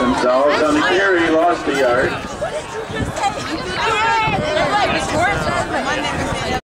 Gonzalez on the carry, lost a yard.